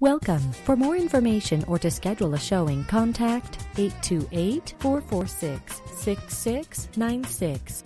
Welcome. For more information or to schedule a showing, contact 828 446 6696.